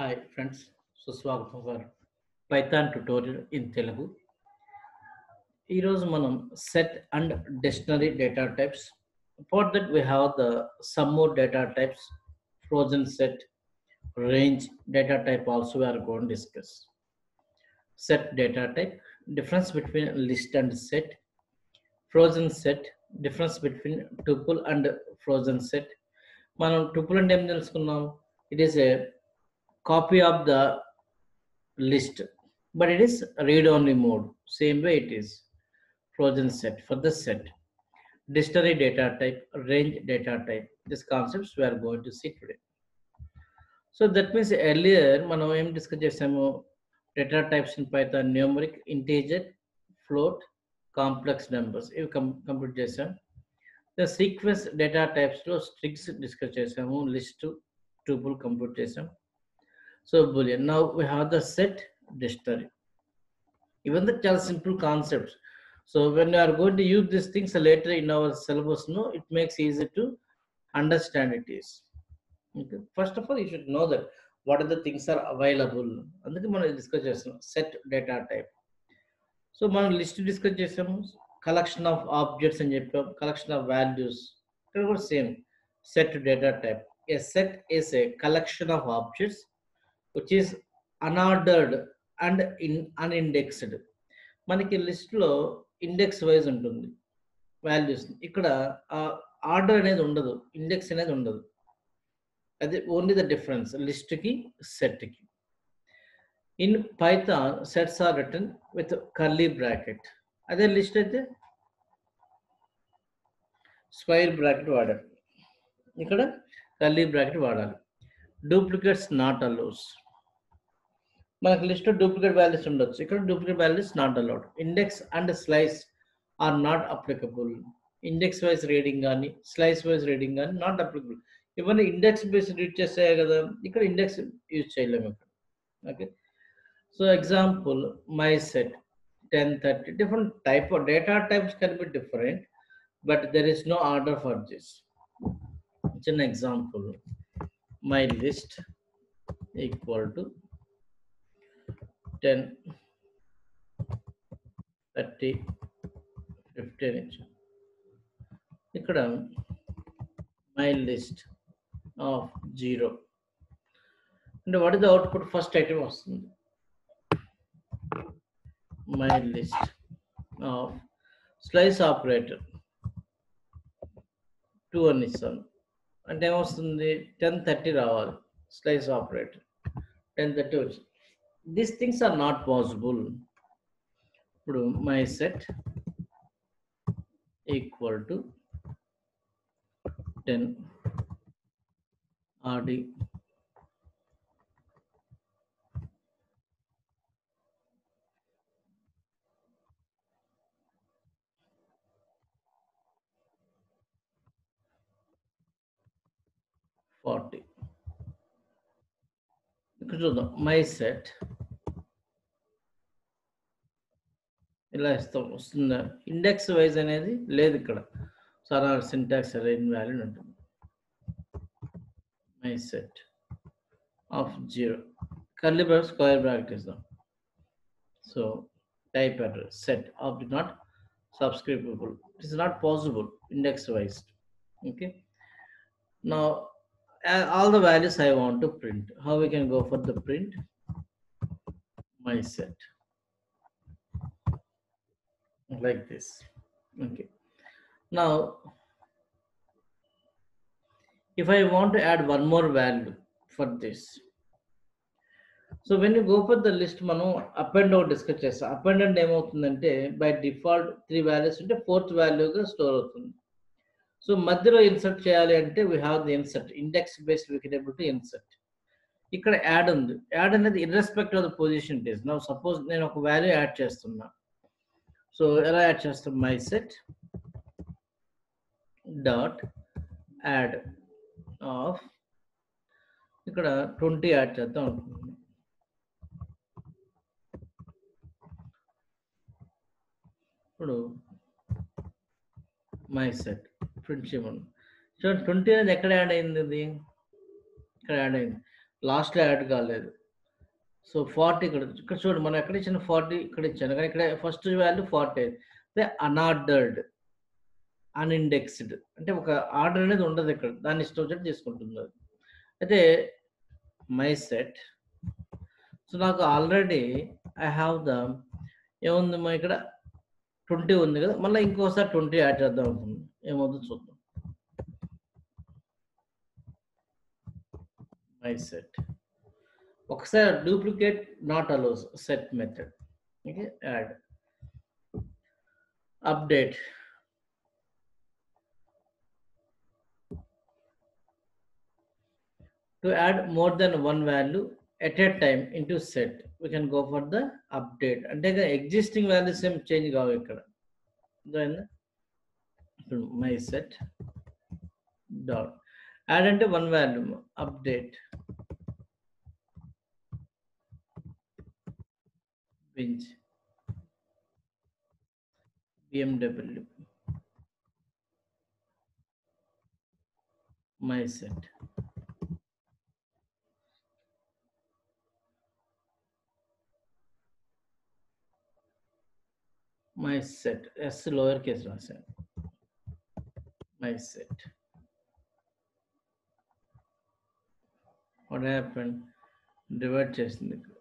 Hi friends సుస్వాగతం for Python tutorial in Telugu ఈరోజు మనం set and dictionary data types for that we have the some more data types frozen set range data type also we are going to discuss set data type difference between list and set frozen set difference between tuple and frozen set మనం tuple అంటే ఏం తెలుసుకున్నాం it is A copy of the list but it is read only mode same way it is frozen set for the set dictionary data type range data type these concepts we are going to see today so that means earlier మనం ఏం discuss చేసాము data types in Python numeric integer float complex numbers ఇవి complete చేసాం the sequence data టైప్స్లో స్ట్రిక్స్ discuss చేసాము list tuple complete చేసాం so Boolean now we have the set dictionary ఇవన్నీ చాలా simple concepts so when are going to use this things later in our syllabus no it makes easy to understand it is first of all you should know that what are the things are available అందుకే మనం discuss చేస్తున్నాం set data type so మనం list discuss చేసాము collection of objects అని చెప్పాం collection of values ఇక్కడ కూడా same set data type a set is a collection of objects which is unordered and in unindexed మనకి లిస్ట్లో ఇండెక్స్ వైజ్ ఉంటుంది. Values ఇక్కడ ఆర్డర్ అనేది ఉండదు. ఇండెక్స్ అనేది ఉండదు. అది ఓన్లీ ద డిఫరెన్స్ లిస్ట్కి సెట్కి in Python sets are written with curly bracket అదే లిస్ట్ అయితే స్క్వైర్ బ్రాకెట్ వాడాలి. ఇక్కడ కర్లీ బ్రాకెట్ వాడాలి. డూప్లికేట్స్ నాట్ అలోస్ మనకు లిస్ట్ డూప్లికేట్ వాల్యూస్ ఉండొచ్చు. ఇక్కడ duplicate values not allowed index and slice are not applicable index wise reading కానీ slice wise reading కానీ నాట్ అప్లికబుల్ ఇవన్నీ ఇండెక్స్ బేస్ రీడ్ చేస్తాయి కదా ఇక్కడ ఇండెక్స్ యూజ్ చేయలేము ఇక్కడ. Okay so example my set ten thirty different type of data types can be different but there is no order for this చిన్న example my list equal to ten thirty fifteen ఇచ్చాం. ఇక్కడ my list of zero అంటే what is the output first item వస్తుంది. My list of slice operator two అని ఇస్తాను అంటే ఏమొస్తుంది? Ten thirty రావాలి. స్లైస్ ఆపరేటర్ టెన్ థర్టీ వచ్చింది. these things are not possible ఇప్పుడు my set equal to ten Audi forty ఇక్కడ చూద్దాం మై సెట్ ఇలా ఇస్తాం వస్తుందా? ఇండెక్స్ వైజ్ అనేది లేదు ఇక్కడ. సార్ సింటాక్స్ రైన్ వాల్యూ ఉంటుంది my set of zero curly bracket square bracket ఇస్తాం. So type address set of the not subscriptable it is not possible index wise okay నా all the values I want to print. How we can go for the print? My set. Like this. Okay. Now, if I want to add one more value for this. So when you go for the list మనం up and down discuss చేస్తాం up and down ఏమవుతుందంటే by default three values ఉంటే fourth వాల్యూగా store అవుతుంది So మధ్యలో insert చేయాలి అంటే we have the insert index based we can able to insert ఇక్కడ add ఉంది. యాడ్ అనేది irrespective of the position it is now suppose నేను ఒక వాల్యూ యాడ్ చేస్తున్నా. సో ఎలా యాడ్ చేస్తాం? My set dot add of ఇక్కడ ట్వంటీ యాడ్ చేద్దాం అనుకుంటున్నాను ఇప్పుడు మై సెట్ ఫ్రెండ్షిప్ చేయమని చూడండి ట్వంటీ అనేది ఎక్కడ యాడ్ అయింది? ఇది ఇక్కడ యాడ్ అయింది. లాస్ట్లో యాడ్ కాలేదు. సో ఫార్టీ ఇక్కడ ఇక్కడ చూడండి మనం ఎక్కడ ఇచ్చిన ఫార్టీ ఇక్కడ ఇచ్చాను. కానీ ఇక్కడ ఫస్ట్ వాల్యూ ఫార్టీ అయితే అన్ఆర్డర్డ్ అన్ఇండెక్స్డ్ అంటే ఒక ఆర్డర్ అనేది ఉండదు ఇక్కడ. దాన్ని ఇష్టం వచ్చినట్టు తీసుకుంటుంది అది. అయితే మై సెట్ సో నాకు ఆల్రెడీ ఐ హ్యావ్ ద ఏముంది మా ఇక్కడ? ట్వంటీ ఉంది కదా. మళ్ళీ ఇంకోసారి ట్వంటీ యాడ్ చేద్దాం అనుకుంది ఏమవుతుందో చూద్దాం మై సెట్ ఒకసారి duplicate not allows set method okay add update to add more than one value at a time into set we can go for the update. అంటే ఎగ్జిస్టింగ్ వాల్యూస్ ఏం change కావు ఇక్కడ. My set my set dot add into one value update binge bmw my set my set s lowercase set రాశాను my set what happened? Divide చేసింది. ఇక్కడ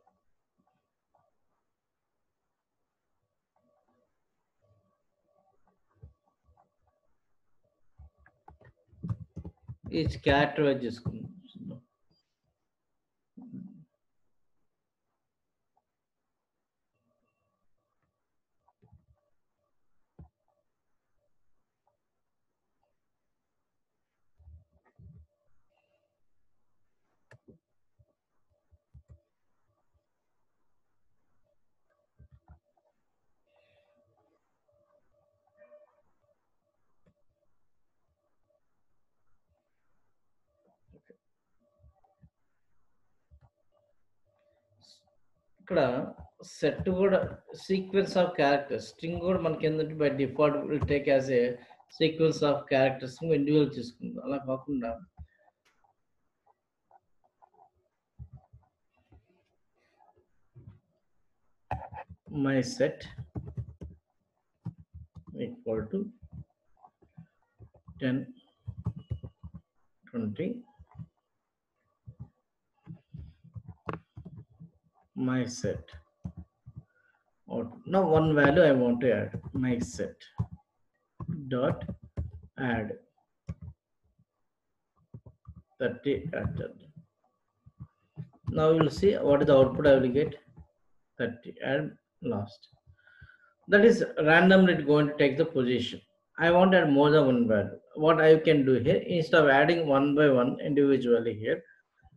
each characterise చేసుకుందాం ఇక్కడ సెట్ కూడా సీక్వెన్స్ ఆఫ్ క్యారెక్టర్స్. స్ట్రింగ్ కూడా మనకి ఏంటంటే by default will take as a sequence of characters individual తీసుకుంది. అలా కాకుండా my set equal to ten twenty my set. Or now one value I want to add my set dot add 30 added. Now we'll see what is the output I will get 30 and last. That is randomly going to take the position. I want to add more than one value. What I can do here instead of adding one by one individually here,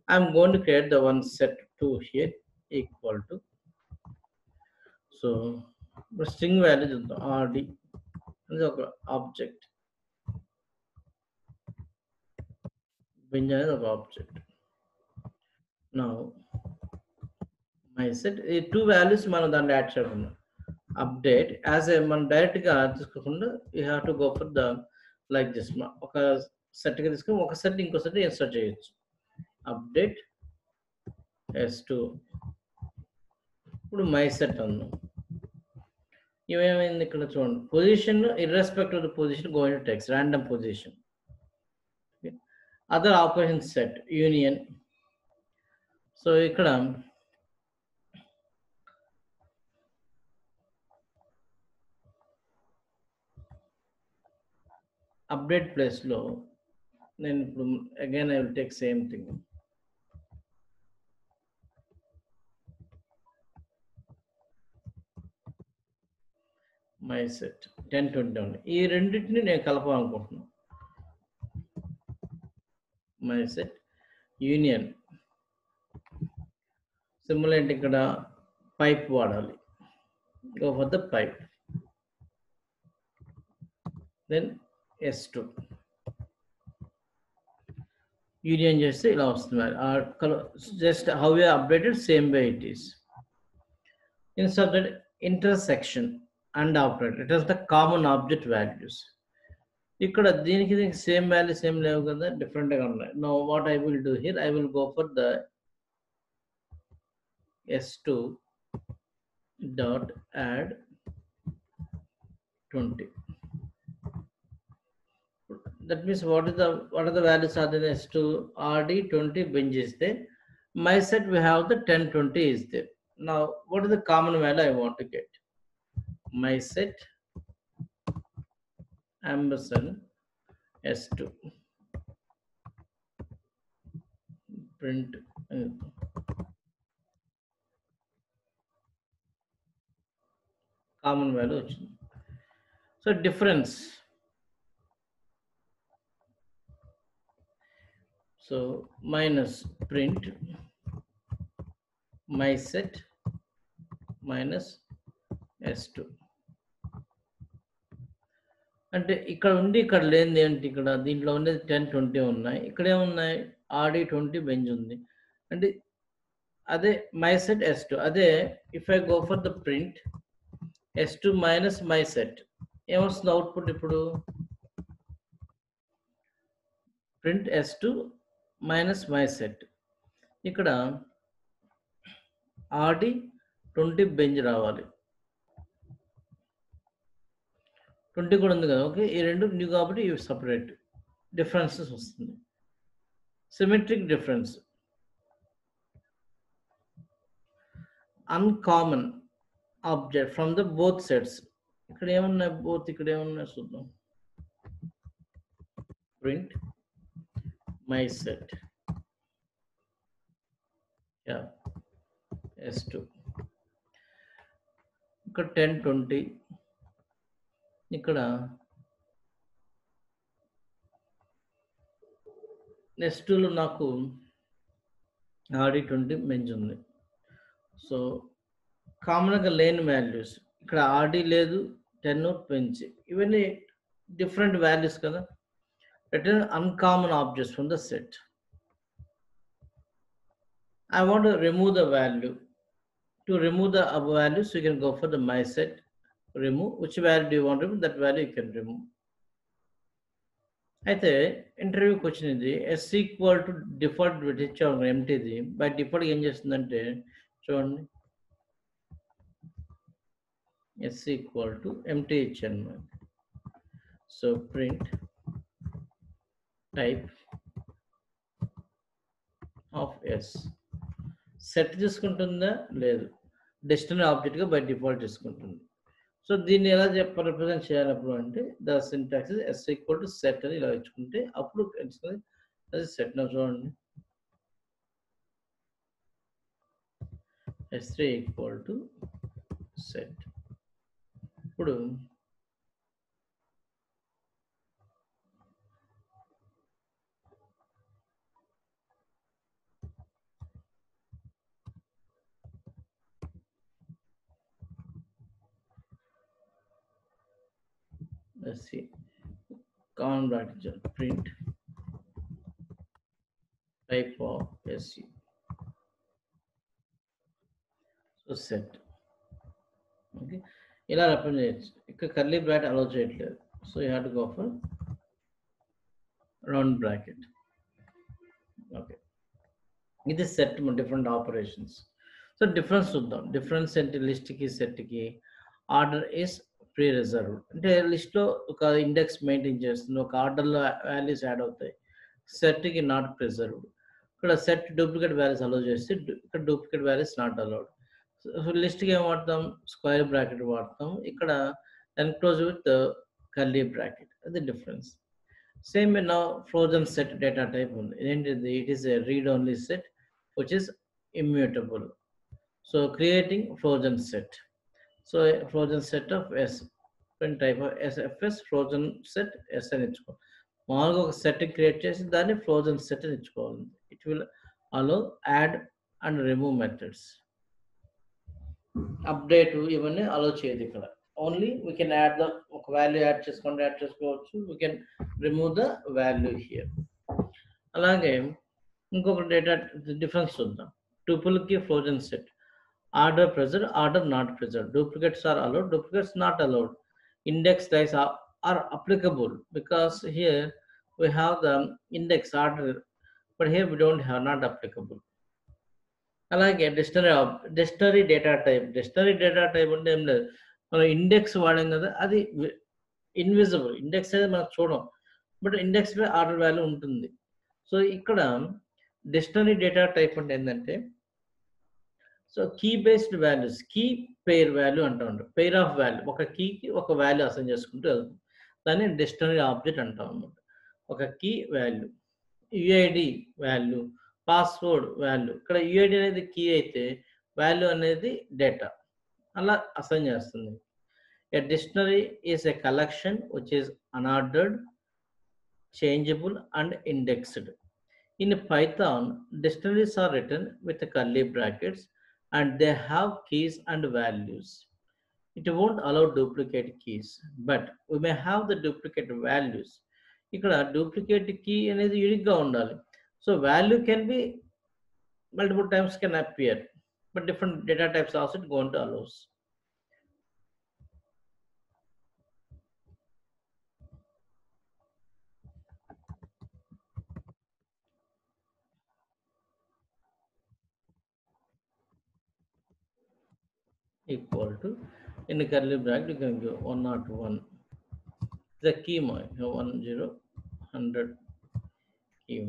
I'm going to create the one set two here equal to so ఇప్పుడు string value చూద్దాం RD అనేది ఒక object binge అనేది ఒక object నా my set ఈ two values మనం దాన్ని యాడ్ చేయకుండా అప్డేట్ యాజ్ ఏ మనం డైరెక్ట్గా తీసుకోకుండా you have to go for the like this ఒక సెట్గా తీసుకొని ఒక సెట్ ఇంకో సెట్ ఇన్సర్ట్ చేయొచ్చు అప్డేట్ ఎస్ టూ ఇప్పుడు మై సెట్ అన్నాం ఇవేమైంది ఇక్కడ చూడండి. Position irrespective of the position going to takes random position other operation set union so ఇక్కడ అప్డేట్ ప్లేస్లో నేను ఇప్పుడు again I will take same thing my set ten twenty one ఈ రెండింటిని నేను కలపాలనుకుంటున్నాను. మై సెట్ యూనియన్ సింబల్ ఏంటి ఇక్కడ పైప్ వాడాలి. Go for the pipe then S two union చేస్తే ఇలా వస్తుంది just how you updated same way it is instead that intersection and operator it is the common object values ఇక్కడ దీనికి దీనికి same values ఏం లేవు కదా డిఫరెంట్గా ఉన్నాయి no what I will do here I will go for the s2 dot add 20 that means what is the what are the values are there s2 rd 20 bench is there my set we have the 10 20 is there now what is the common value i want to get my set ampersand s2 print common value so difference. So minus print my set minus s2 అంటే ఇక్కడ ఉండి ఇక్కడ లేనిది ఏంటి? ఇక్కడ దీంట్లో ఉండేది ten twenty ఉన్నాయి. ఇక్కడే ఉన్నాయి. ఆడి ట్వంటీ బెంజ్ ఉంది. అంటే అదే మై సెట్ ఎస్ టూ అదే if I go for the print S two minus my set ఏమొస్తుంది అవుట్పుట్ ఇప్పుడు? Print S two minus my set ఇక్కడ ఆడి ట్వంటీ బెంజ్ రావాలి. ట్వంటీ కూడా ఉంది కదా ఓకే ఈ రెండు న్యూ కాబట్టి ఇవి సపరేట్ డిఫరెన్సెస్ వస్తుంది symmetric difference uncommon object from the both sets ఇక్కడ ఏమున్నాయి బోత్ ఇక్కడ ఏమున్నాయి చూద్దాం print my set yeah yes two ఇక్కడ టెన్ ట్వంటీ ఇక్కడ నెక్స్ట్ నాకు ఆడి ట్వంటీ మెంచ్ ఉంది. సో కామన్గా లేని వాల్యూస్. ఇక్కడ ఆడి లేదు టెన్ పెంచి. ఇవన్నీ డిఫరెంట్ వాల్యూస్ కదా. Return uncommon objects from the set I want remove the value to remove the values you can go for the my set remove which value do want remove that value you can remove అయితే ఇంటర్వ్యూకి question ఇది. Yes equal to default ఇచ్చాము ఎంటీది by default ఏం చేస్తుందంటే చూడండి. Yes equal to empty ఇచ్చాను so print type of S set తీసుకుంటుందా? లేదు. Destiny ఆబ్జెక్ట్గా బై డిఫాల్ట్ తీసుకుంటుంది. సో దీన్ని ఎలా చెప్ప రిప్రజెంట్ చేయాలప్పుడు అంటే the syntax S equal to set అని ఇలా ఇచ్చుకుంటే అప్పుడు అది సెట్ నా చూడండి. S three equal to set ఇప్పుడు let's see common bracket print type of SU so set okay ఇలా రిప్రజెంట్ చేయొచ్చు ఇక్కడ కర్లీ బ్రాకెట్ అలౌ చేయట్లేదు so you have to go for round bracket okay ఇది set different operations so difference చూద్దాం difference ఏంటి లిస్ట్కి సెట్కి order is preserve అంటే లిస్ట్లో ఒక ఇండెక్స్ మెయింటైన్ చేస్తుంది. ఒక ఆర్డర్లో వాల్యూస్ యాడ్ అవుతాయి. సెట్కి నాట్ ప్రిజర్వ్డ్ ఇక్కడ సెట్ డూప్లికేట్ వాల్యూస్ అలౌ చేస్తే ఇక్కడ డూప్లికేట్ వాల్యూస్ నాట్ అలౌడ్ లిస్ట్కి ఏం వాడతాం? స్క్వేర్ బ్రాకెట్ వాడతాం. ఇక్కడ ఎన్క్లోజ్ విత్ కర్లీ బ్రాకెట్ అది డిఫరెన్స్ సేమ్ నా ఫ్రోజన్ సెట్ డేటా టైప్ ఉంది. ఏంటిది? It is a read only set which is immutable so creating frozen set so frozen set of S print type of SFS frozen set S అని ఇచ్చుకో మామూలుగా ఒక set create చేసి దాన్ని frozen set అని ఇచ్చుకోవాలి. It will allow add and remove methods update ఇవన్నీ allow చేయదు ఇక్కడ. Only we can add the ఒక వాల్యూ యాడ్ చేసుకుంటే యాడ్ చేసుకోవచ్చు. We can remove the value here అలాగే ఇంకొక డేటా డిఫరెన్స్ చూద్దాం. టూపుల్కి frozen set order preserve order not preserve. Duplicates are allowed duplicates not allowed index lies are applicable because here we have the index order but here we don't have not applicable. అలాగే dictionary dictionary data type dictionary data type అంటే ఏం లేదు. మనం index వాడాం కదా అది invisible index అనేది మనం చూడం. బట్ ఇండెక్స్ ఆర్డర్ వాల్యూ ఉంటుంది. సో ఇక్కడ డిక్షనరీ డేటా టైప్ అంటే ఏంటంటే so key based values key pair value అంటూ ఉంటాం పేర్ ఆఫ్ వాల్యూ ఒక కీకి ఒక వాల్యూ అసైన్ చేసుకుంటూ వెళ్తాం. దాన్ని డిస్టనరీ ఆబ్జెక్ట్ అంటాం అనమాట ఒక key value UID value password value ఇక్కడ యుఐడి అనేది కీ అయితే వాల్యూ అనేది డేటా అలా అసైన్ చేస్తుంది. A dictionary is a collection which is unordered changeable and indexed in Python dictionaries are written with curly brackets. and they have keys and values. It won't allow duplicate keys, but we may have the duplicate values. ఇక్కడ duplicate key అనేది యూనిక్గా ఉండాలి so value can be multiple times can appear but different data types also it gone to allows Equal to in the curly bracket you can give 101 the key my 1 0 100 key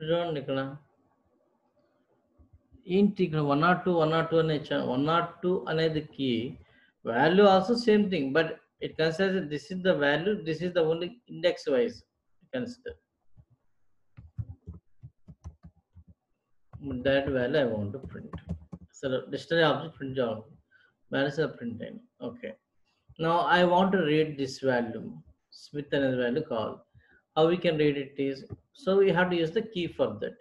చూడండి ఇక్కడ ఏంటి ఇక్కడ one not two one not two అనే one not two అనేది key value also same thing but it consider this is the value this is the only index wise consider that value I want to print. So the dictionary object print job. Values are printed. Okay. Now I want to read this value. Smith and his value call. How we can read it is so we have to use the key for that.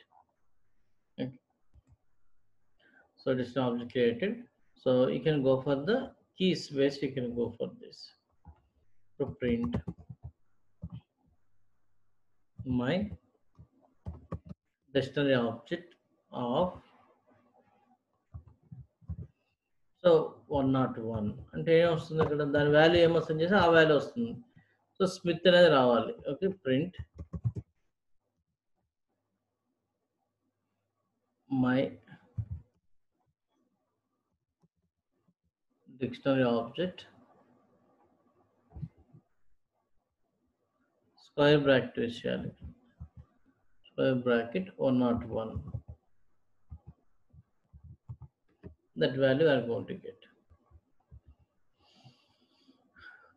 Okay. So dictionary object created. So you can go for the keys base, you can go for this. To print my dictionary object of so one not one అంటే ఏం వస్తుంది అక్కడ దాని value ఏం వస్తుంది చేసి ఆ value వస్తుంది సో స్మిత్ అనేది రావాలి okay print my dictionary object square bracket వేసేయాలి square bracket one not one that value are going to get.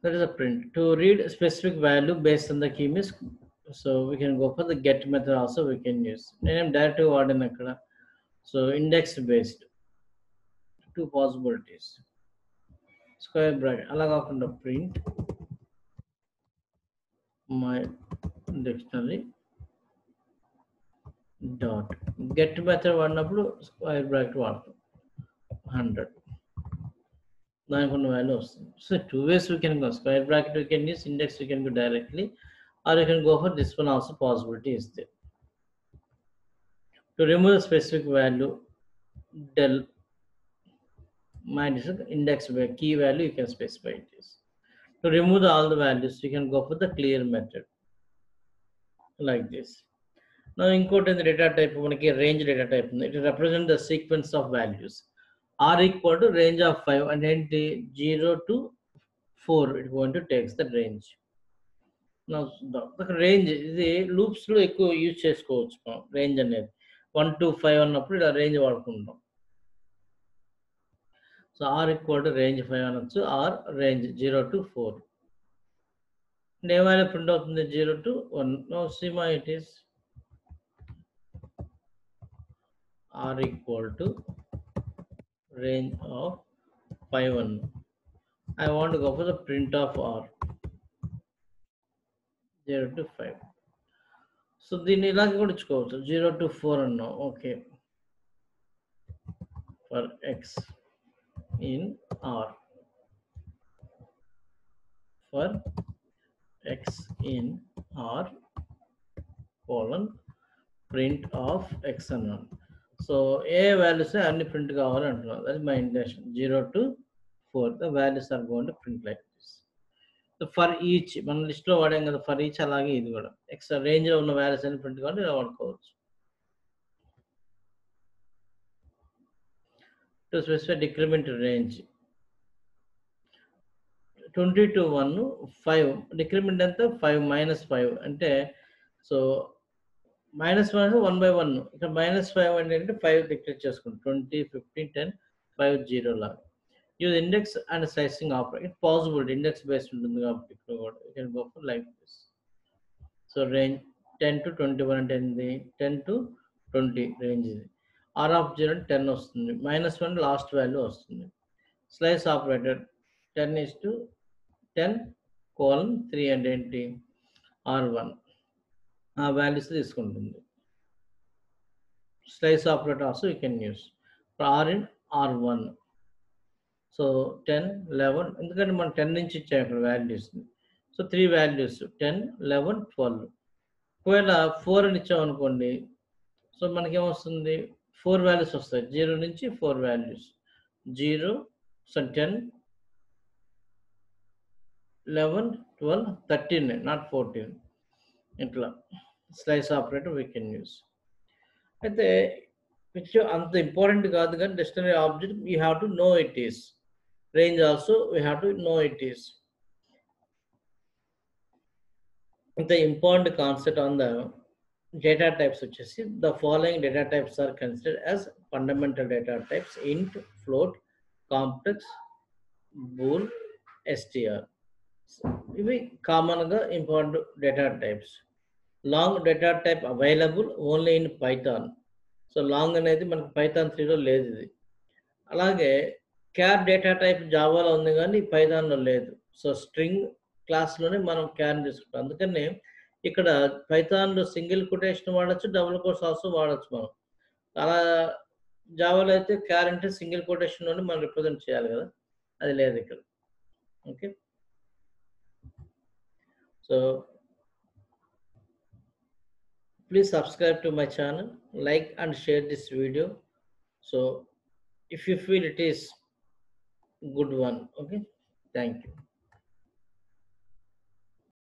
That is a print. To read a specific value based on the key miss, so we can go for the get method also we can use. Name directive warden akkada. So index based. Two possibilities. Square bracket. అలా కాకుండా print my dictionary dot get method వాడినప్పుడు square bracket వాడతాం hundred now I'm going to values. So two ways we can go. Square bracket we can use, index we can go directly, or you can go for this one also possibility is there. To remove the specific value, del minus index key value, you can specify this. To remove all the values, you can go for the clear method. Like this. Now, in the data type, range data type, it represents the sequence of values. Sequence of r equal to range of five అంటే ఏంటి zero to four it going to takes the range range ఇది లూప్స్లో ఎక్కువ use చేసుకోవచ్చు మనం range అనేది. One to five అన్నప్పుడు ఇలా రేంజ్ వాడుకుంటాం. So r equal to range five అనొచ్చు r range zero to four ఏమైనా ప్రింట్ అవుతుంది zero to one no సిమా it is r equal to range of pi one. I want to go for the print of R 0 to 5. So the Nilaki would go 0 to 4 and now. Okay. For X in R. For X in R colon print of X and R. So A values అన్ని print కావాలి అంటున్నారు that my intention zero to four the values are going to print like this for each మన లిస్ట్లో వాడాం కదా for each అలాగే ఇది కూడా. Extra రేంజ్లో ఉన్న వాల్యూస్ అన్ని ప్రింట్ కావాలి ఇలా వాడుకోవచ్చు. To specify decrement range twenty to one five decrement ఎంత? ఫైవ్ మైనస్ ఫైవ్ అంటే so minus one one by one. ఇక్కడ మైనస్ ఫైవ్ అంటే ఫైవ్ డిక్లేర్ చేసుకుంటాం. Twenty fifteen ten five zero లాగా. Use index and slicing operate it possible index based ఉంటుంది కాబట్టి ఇక్కడ కూడా you can go for like this so range ten to twenty one అంటే ఏంది? టెన్ టు ట్వంటీ రేంజ్ ఇది. R of zero ten వస్తుంది. Minus one last value వస్తుంది. Slice operator ten is to ten colon three అంటే ఏంటి? Are one values తీసుకుంటుంది. Slice operator also you can use r in r one so ten eleven ఎందుకంటే మనం ten నుంచి ఇచ్చాం ఇక్కడ values so three values ten eleven twelve ఒకవేళ four అని ఇచ్చాం అనుకోండి సో మనకేమొస్తుంది? ఫోర్ వాల్యూస్ వస్తాయి. జీరో నుంచి four values zero so ten eleven twelve thirteen not fourteen ఇట్లా slice operator we can use అయితే విచ్ అంత ఇంపార్టెంట్ కాదు కానీ dictionary object you have to know it is range also we have to know it is ఇంత important concept on the data types వచ్చేసి the following data types are considered as fundamental data types int float complex bool S T R ఇవి కామన్గా important data types long data type available only in Python so long అనేది మనకి Python త్రీలో లేదు ఇది. అలాగే క్యార్ data type జావాలో ఉంది కానీ పైథాన్లో లేదు. సో స్ట్రింగ్ క్లాస్లోనే మనం క్యార్ తీసుకుంటాం. అందుకని ఇక్కడ పైథాన్లో సింగిల్ కొటేషన్ వాడచ్చు డబుల్ కోర్స్ ఆల్సో వాడచ్చు మనం. అలా జావాలో అయితే క్యార్ అంటే సింగిల్ కొటేషన్లోనే మనం రిప్రజెంట్ చేయాలి కదా. అది లేదు ఇక్కడ. Okay so please subscribe to my channel like and share this video. So if you feel it is good one okay? Thank you